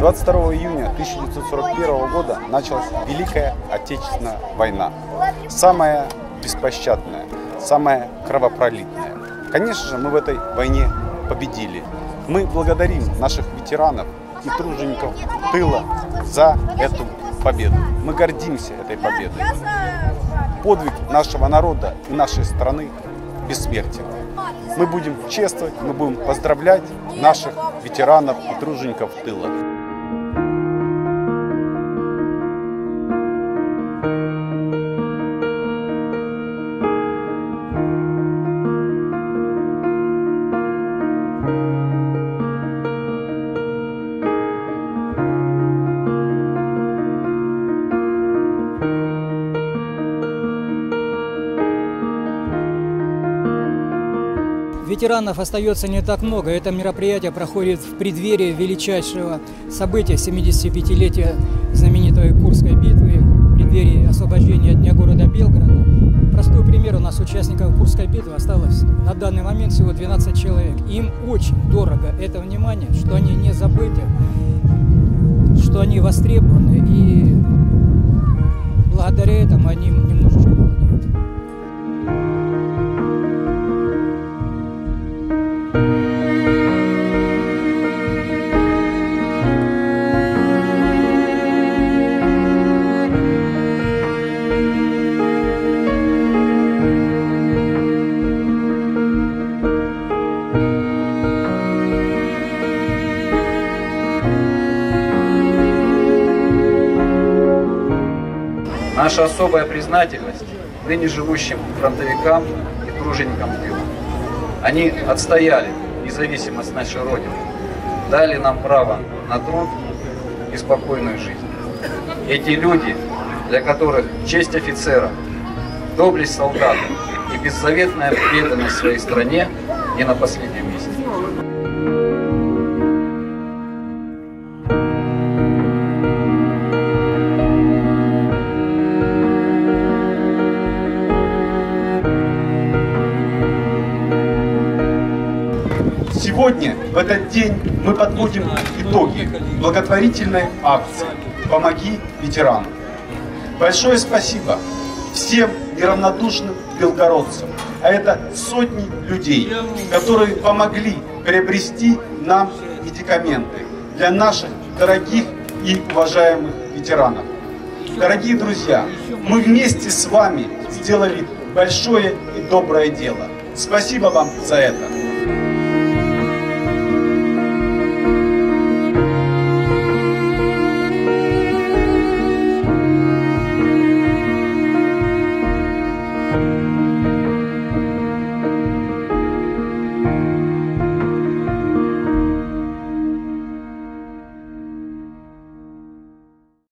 22 июня 1941 года началась Великая Отечественная война. Самая беспощадная, самая кровопролитная. Конечно же, мы в этой войне победили. Мы благодарим наших ветеранов и тружеников тыла за эту победу. Мы гордимся этой победой. Подвиг нашего народа и нашей страны бессмертен. Мы будем чествовать, мы будем поздравлять наших ветеранов и тружеников тыла. Ветеранов остается не так много. Это мероприятие проходит в преддверии величайшего события 75-летия знаменитой Курской битвы, в преддверии освобождения дня города Белгорода. Простой пример, у нас участников Курской битвы осталось на данный момент всего 12 человек. Им очень дорого это внимание, что они не забыты, что они востребованы, и благодаря этому они Наша особая признательность ныне живущим фронтовикам и труженикам тыла. Они отстояли независимость нашей Родины, дали нам право на труд и спокойную жизнь. Эти люди, для которых честь офицера, доблесть солдата и беззаветная преданность своей стране не на последнем месте. Сегодня, в этот день, мы подводим итоги благотворительной акции «Помоги ветерану». Большое спасибо всем неравнодушным белгородцам, а это сотни людей, которые помогли приобрести нам медикаменты для наших дорогих и уважаемых ветеранов. Дорогие друзья, мы вместе с вами сделали большое и доброе дело. Спасибо вам за это. Thank you.